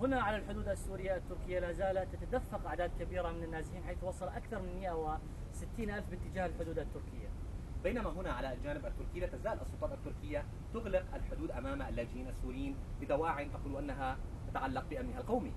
هنا على الحدود السورية التركية لا زالت تتدفق أعداد كبيرة من النازحين حيث وصل أكثر من 160 ألف باتجاه الحدود التركية. بينما هنا على الجانب التركي لا تزال السلطات التركية تغلق الحدود أمام اللاجئين السوريين بدواعي تقول أنها تتعلق بأمنها القومي.